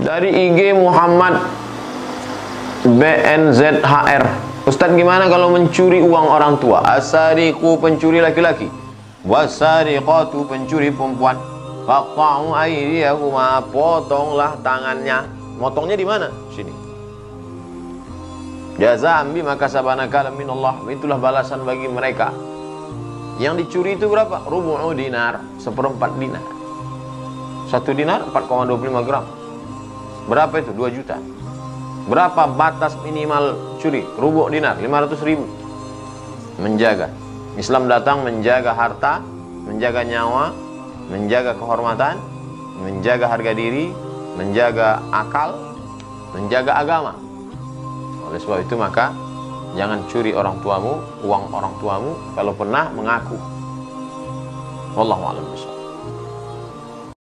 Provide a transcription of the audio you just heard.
Dari IG Muhammad BNZHR. Ustadz gimana kalau mencuri uang orang tua? Asariku pencuri laki-laki. Wasariqatu pencuri perempuan. Faqta'u aydiyahuma potonglah tangannya. Motongnya di mana? Sini. Jazaan bima kasabana kalam minallah. Itulah balasan bagi mereka. Yang dicuri itu berapa? Rubu'u dinar, seperempat dinar. Satu dinar 4,25 gram. Berapa itu? 2 juta. Berapa batas minimal curi? Rubuk dinar, 500 ribu. Menjaga. Islam datang menjaga harta, menjaga nyawa, menjaga kehormatan, menjaga harga diri, menjaga akal, menjaga agama. Oleh sebab itu maka jangan curi orang tuamu, uang orang tuamu kalau pernah mengaku. Wallahu a'lam bishawab.